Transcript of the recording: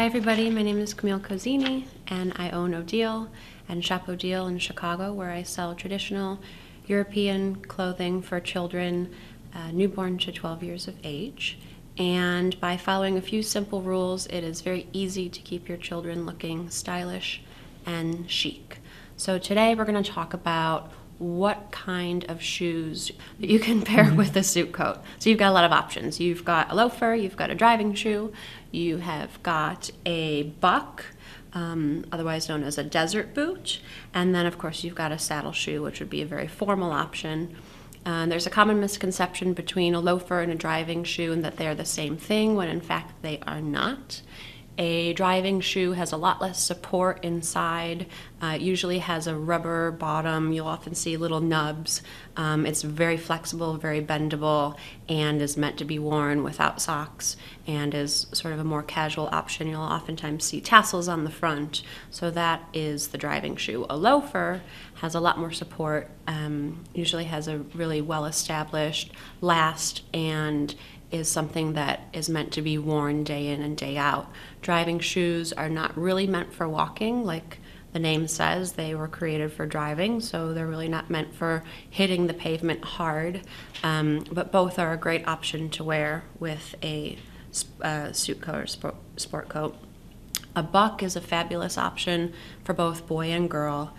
Hi, everybody. My name is Camille Cosini, and I own Odile and Shop Odile in Chicago, where I sell traditional European clothing for children uh, newborn to 12 years of age. And by following a few simple rules, it is very easy to keep your children looking stylish and chic. So today we're going to talk about what kind of shoes you can pair mm-hmm. with a suit coat. So you've got a lot of options. You've got a loafer, you've got a driving shoe, you have got a buck, um, otherwise known as a desert boot, and then of course you've got a saddle shoe, which would be a very formal option. Uh, there's a common misconception between a loafer and a driving shoe and that they're the same thing when in fact they are not. A driving shoe has a lot less support inside. Uh, usually has a rubber bottom. You'll often see little nubs. Um, it's very flexible, very bendable, and is meant to be worn without socks and is sort of a more casual option. You'll oftentimes see tassels on the front. So that is the driving shoe. A loafer has a lot more support, um, usually has a really well established last and is something that is meant to be worn day in and day out. Driving shoes are not really meant for walking, like the name says. They were created for driving, so they're really not meant for hitting the pavement hard. Um, but both are a great option to wear with a uh, suit coat or sport, sport coat. A buck is a fabulous option for both boy and girl.